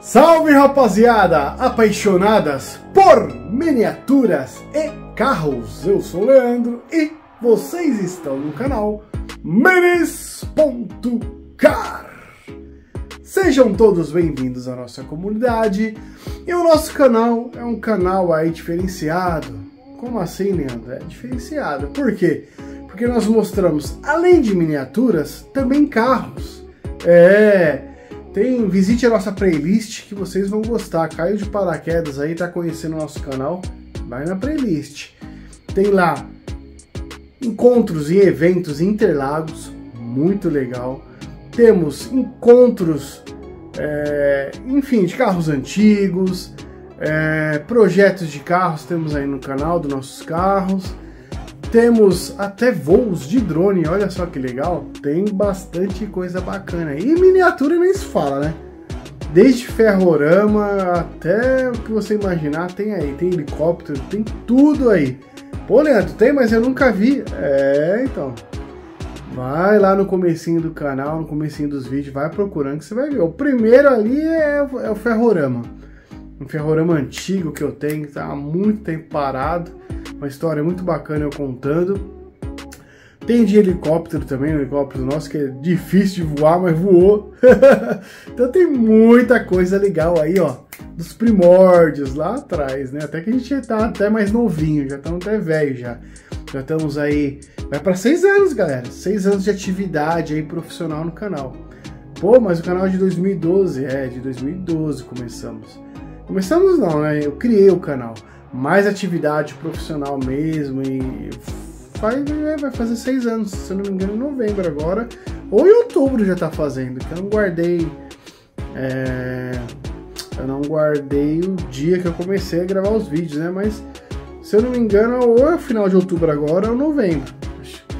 Salve rapaziada, apaixonadas por miniaturas e carros. Eu sou o Leandro e vocês estão no canal Minis.car. Sejam todos bem-vindos à nossa comunidade e o nosso canal é um canal aí diferenciado. Como assim, Leandro? É diferenciado. Por quê? Porque nós mostramos, além de miniaturas, também carros. É, tem, visite a nossa playlist que vocês vão gostar. Caiu de paraquedas aí, tá conhecendo o nosso canal? Vai na playlist. Tem lá encontros e eventos em Interlagos, muito legal temos encontros, é, enfim, de carros antigos, é, projetos de carros temos aí no canal dos nossos carros. Temos até voos de drone, olha só que legal. Tem bastante coisa bacana. E miniatura nem se fala, né? Desde ferrorama até o que você imaginar tem aí. Tem helicóptero, tem tudo aí. Pô, Leandro, tem, mas eu nunca vi. É, então. Vai lá no comecinho do canal, no comecinho dos vídeos, vai procurando que você vai ver. O primeiro ali é, é o ferrorama. Um ferrorama antigo que eu tenho, que tá há muito tempo parado. Uma história muito bacana eu contando. Tem de helicóptero também, um helicóptero nosso que é difícil de voar, mas voou. então tem muita coisa legal aí, ó. Dos primórdios lá atrás, né? Até que a gente tá até mais novinho, já estamos até velho já. Já estamos aí. Vai para seis anos, galera. Seis anos de atividade aí profissional no canal. Pô, mas o canal é de 2012. É, de 2012 começamos. Começamos não, né? Eu criei o canal. Mais atividade profissional mesmo e faz, é, vai fazer seis anos, se eu não me engano, em novembro agora. Ou em outubro já tá fazendo, que eu não guardei. É, eu não guardei o dia que eu comecei a gravar os vídeos, né? Mas se eu não me engano, ou é final de outubro agora ou novembro.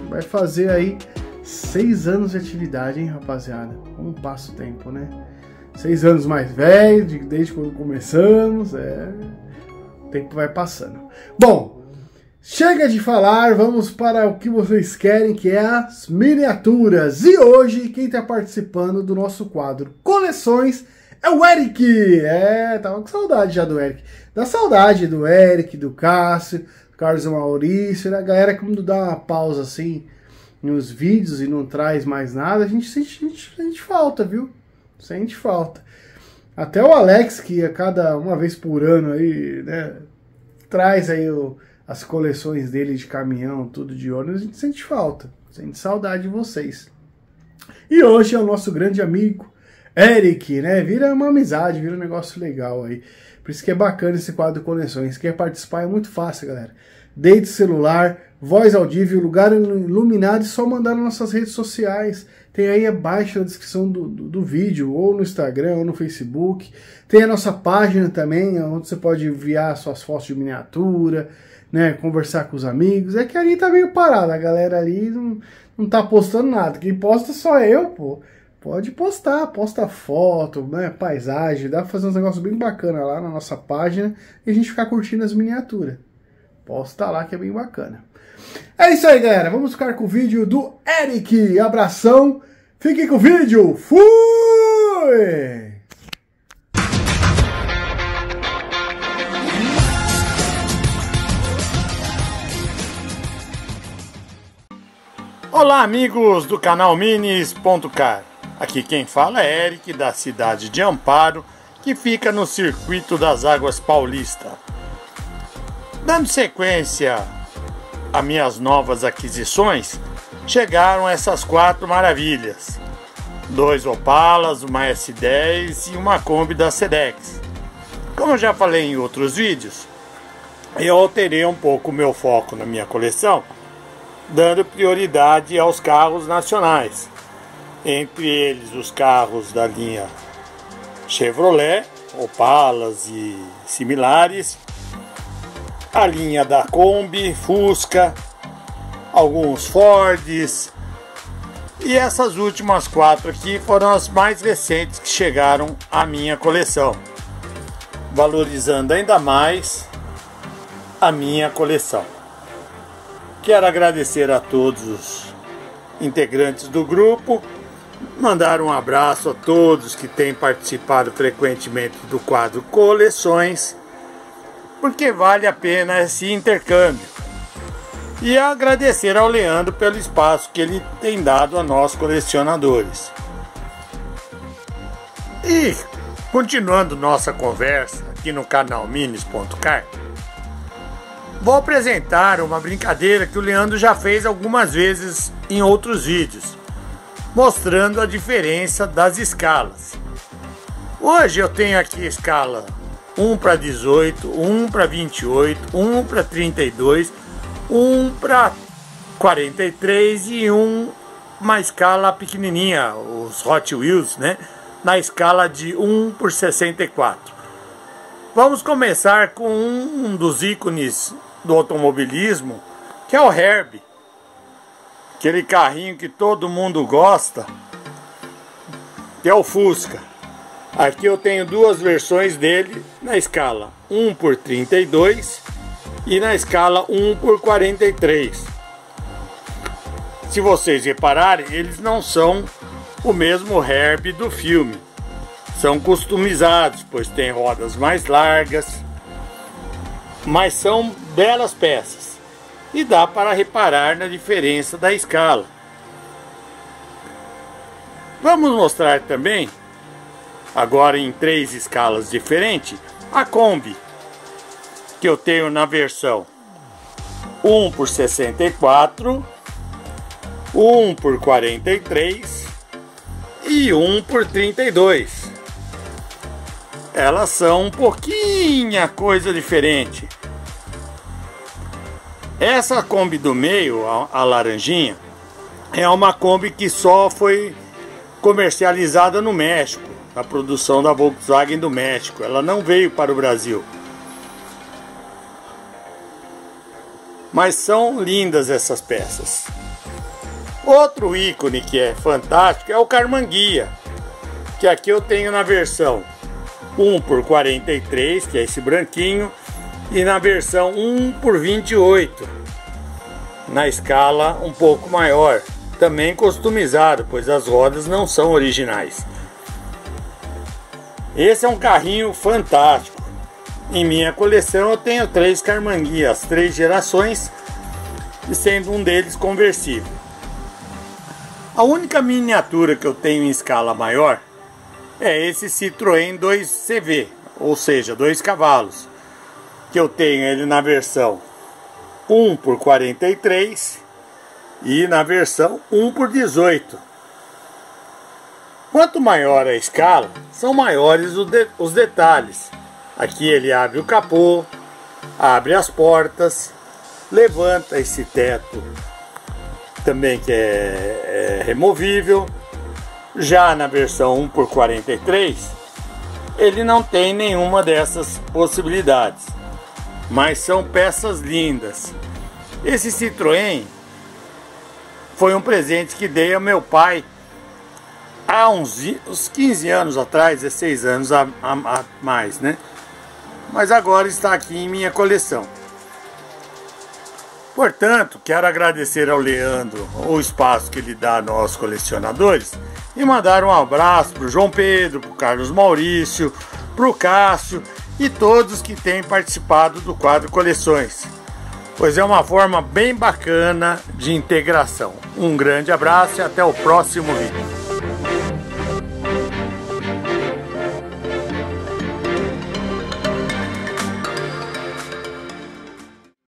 Vai fazer aí seis anos de atividade, hein, rapaziada? Como passa o tempo, né? Seis anos mais velho, desde quando começamos, é... O tempo vai passando. Bom, chega de falar, vamos para o que vocês querem, que é as miniaturas. E hoje, quem está participando do nosso quadro Coleções é o Eric! É, tava com saudade já do Eric. Da saudade do Eric, do Cássio, do Carlos Maurício, da galera que quando dá uma pausa assim nos vídeos e não traz mais nada, a gente sente, a gente, a gente falta, viu? Sente falta. Até o Alex, que a cada uma vez por ano aí, né, traz aí o, as coleções dele de caminhão, tudo de ônibus, a gente sente falta. Sente saudade de vocês. E hoje é o nosso grande amigo Eric, né? Vira uma amizade, vira um negócio legal aí. Por isso que é bacana esse quadro de conexões. Quer participar é muito fácil, galera. Deite celular, voz audível, lugar iluminado e só mandar nas nossas redes sociais. Tem aí abaixo na descrição do, do, do, vídeo, ou no Instagram, ou no Facebook. Tem a nossa página também, onde você pode enviar suas fotos de miniatura, né? Conversar com os amigos. É que ali tá meio parado, a galera ali não, não tá postando nada. Quem posta só eu, pô. Pode postar, posta foto, né, paisagem, dá pra fazer uns negócios bem bacana lá na nossa página e a gente ficar curtindo as miniaturas. Posta lá que é bem bacana. É isso aí, galera. Vamos ficar com o vídeo do Eric. Abração. Fiquem com o vídeo. Fui! Olá, amigos do canal Minis.car. Aqui quem fala é Eric, da cidade de Amparo, que fica no Circuito das Águas Paulista. Dando sequência a minhas novas aquisições, chegaram essas quatro maravilhas. Dois Opalas, uma S10 e uma Kombi da Sedex. Como eu já falei em outros vídeos, eu alterei um pouco o meu foco na minha coleção, dando prioridade aos carros nacionais entre eles os carros da linha Chevrolet, Opalas e similares, a linha da Kombi, Fusca, alguns Fords e essas últimas quatro aqui foram as mais recentes que chegaram à minha coleção, valorizando ainda mais a minha coleção. Quero agradecer a todos os integrantes do grupo mandar um abraço a todos que têm participado frequentemente do quadro Coleções, porque vale a pena esse intercâmbio. E agradecer ao Leandro pelo espaço que ele tem dado a nós colecionadores. E continuando nossa conversa aqui no canal Minis.car, vou apresentar uma brincadeira que o Leandro já fez algumas vezes em outros vídeos mostrando a diferença das escalas. Hoje eu tenho aqui a escala 1 para 18, 1 para 28, 1 para 32, 1 para 43 e 1 uma escala pequenininha, os Hot Wheels, né? Na escala de 1 por 64. Vamos começar com um dos ícones do automobilismo, que é o Herbie. Aquele carrinho que todo mundo gosta, que é o Fusca. Aqui eu tenho duas versões dele na escala 1 por 32 e na escala 1 por 43. Se vocês repararem, eles não são o mesmo Herb do filme. São customizados, pois tem rodas mais largas, mas são belas peças e dá para reparar na diferença da escala. Vamos mostrar também, agora em três escalas diferentes, a Kombi, que eu tenho na versão 1 por 64, 1 por 43 e 1 por 32. Elas são um pouquinho coisa diferente. Essa Kombi do meio, a, a laranjinha, é uma Kombi que só foi comercializada no México, a produção da Volkswagen do México. Ela não veio para o Brasil. Mas são lindas essas peças. Outro ícone que é fantástico é o Carmanguia, que aqui eu tenho na versão 1 por 43, que é esse branquinho, e na versão 1 por 28 na escala um pouco maior, também customizado, pois as rodas não são originais. Esse é um carrinho fantástico. Em minha coleção eu tenho três Carmanguias, três gerações, sendo um deles conversível. A única miniatura que eu tenho em escala maior é esse Citroën 2CV, ou seja, dois cavalos que eu tenho ele na versão 1 por 43 e na versão 1 por 18. Quanto maior a escala, são maiores os detalhes. Aqui ele abre o capô, abre as portas, levanta esse teto também que é, é removível. Já na versão 1 por 43, ele não tem nenhuma dessas possibilidades mas são peças lindas. Esse Citroën foi um presente que dei ao meu pai há uns, uns 15 anos atrás, 16 anos a, a, a mais, né? Mas agora está aqui em minha coleção. Portanto, quero agradecer ao Leandro o espaço que ele dá a nós colecionadores e mandar um abraço para o João Pedro, para o Carlos Maurício, para o Cássio e todos que têm participado do quadro Coleções, pois é uma forma bem bacana de integração. Um grande abraço e até o próximo vídeo.